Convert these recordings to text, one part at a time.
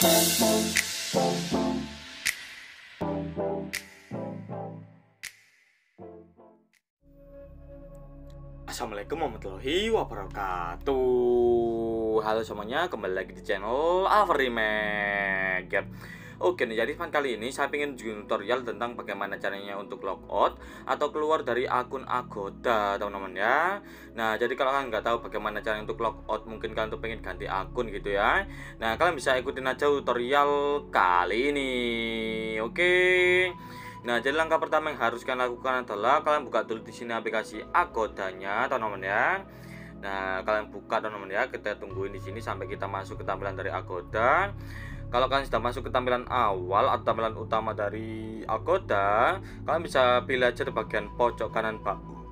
Assalamualaikum warahmatullahi wabarakatuh. Halo semuanya, kembali lagi di channel Avery Mag Oke nih, jadi fan kali ini saya ingin bikin tutorial tentang bagaimana caranya untuk logout Atau keluar dari akun Agoda teman-teman ya. Nah, jadi kalau kalian nggak tahu bagaimana cara untuk logout Mungkin kalian tuh pengen ganti akun gitu ya. Nah, kalian bisa ikutin aja tutorial kali ini. Oke. Nah, jadi langkah pertama yang harus kalian lakukan adalah kalian buka dulu di sini aplikasi Agodanya, teman-teman ya. Nah, kalian buka teman-teman ya. Kita tungguin di sini sampai kita masuk ke tampilan dari Agoda. Kalau kalian sudah masuk ke tampilan awal atau tampilan utama dari Agoda, kalian bisa pilih aja di bagian pojok kanan bawah.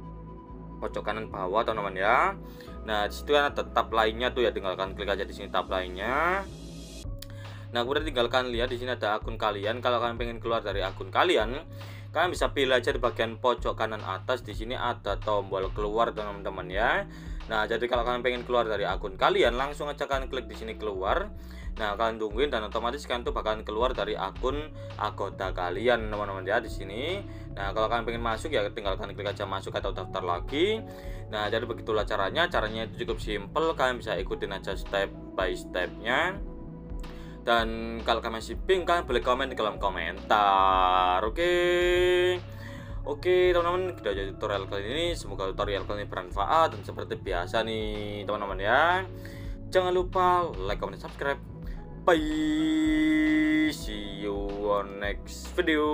Pojok kanan bawah, teman-teman ya. Nah, di situ kan ada tab lainnya tuh ya, tinggal kalian klik aja di sini tab lainnya. Nah, kemudian tinggalkan lihat di sini ada akun kalian. Kalau kalian pengen keluar dari akun kalian, kalian bisa pilih aja di bagian pojok kanan atas. Di sini ada tombol keluar, teman-teman ya. Nah, jadi kalau kalian pengen keluar dari akun kalian, langsung aja kalian klik di sini keluar. Nah, kalian tungguin dan otomatis kalian tuh bakalan keluar dari akun Agoda kalian, teman-teman ya di sini. Nah, kalau kalian pengen masuk ya tinggal kalian klik aja masuk atau daftar lagi. Nah, jadi begitulah caranya. Caranya itu cukup simple. Kalian bisa ikutin aja step by stepnya dan kalau kalian masih bingung kalian boleh komen di kolom komentar oke okay? Oke teman-teman kita jadi tutorial kali ini Semoga tutorial kali ini bermanfaat Dan seperti biasa nih teman-teman ya Jangan lupa like, comment, subscribe Bye See you on next video.